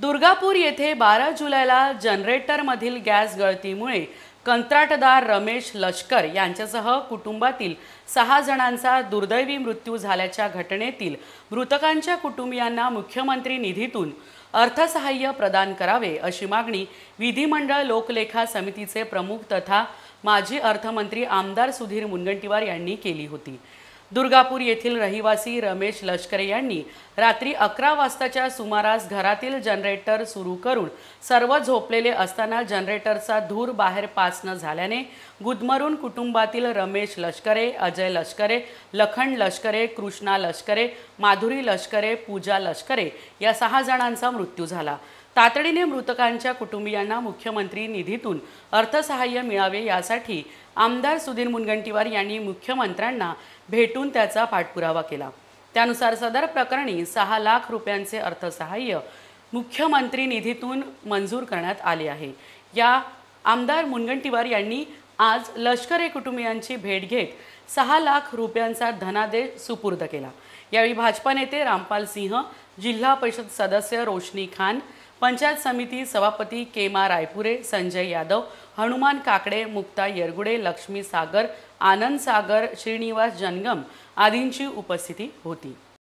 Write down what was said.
दुर्गापूर येथे बारा जुलैला जनरेटरमधील गॅस गळतीमुळे कंत्राटदार रमेश लष्कर यांच्यासह कुटुंबातील सहा जणांचा दुर्दैवी मृत्यू झाल्याच्या घटनेतील मृतकांच्या कुटुंबियांना मुख्यमंत्री निधीतून अर्थसहाय्य प्रदान करावे अशी मागणी विधिमंडळ लोकलेखा समितीचे प्रमुख तथा माजी अर्थमंत्री आमदार सुधीर मुनगंटीवार यांनी केली होती. दुर्गापूर येथील रहिवासी रमेश लष्करे यांनी रात्री अकरा वाजताच्या सुमारास घरातील जनरेटर सुरू करून सर्व झोपलेले असताना जनरेटरचा धूर बाहेर पास न झाल्याने गुदमरून कुटुंबातील रमेश लष्करे अजय लष्करे लखन लष्करे कृष्णा लष्करे माधुरी लष्करे पूजा लष्करे या सहा जणांचा मृत्यू झाला. तातडीने मृतकांच्या कुटुंबियांना मुख्यमंत्री निधीतून अर्थसहाय्य मिळावे यासाठी आमदार सुधीर मुनगंटीवार यांनी मुख्यमंत्र्यांना भेटून त्याचा पाठपुरावा केला. त्यानुसार सदर प्रकरणी सहा लाख रुपयांचे अर्थसहाय्य मुख्यमंत्री निधीतून मंजूर करण्यात आले आहे. या आमदार मुनगंटीवार यांनी आज लष्करे कुटुंबियांची भेट घेत सहा लाख रुपयांचा धनादेश सुपूर्द केला. यावेळी भाजपा नेते रामपाल सिंह जिल्हा परिषद सदस्य रोशनी खान पंचायत समिती सभापती केमा रायपुरे संजय यादव हनुमान काकडे मुक्ता येरगुडे लक्ष्मी सागर आनंद सागर श्रीनिवास जनगम आदींची उपस्थिती होती.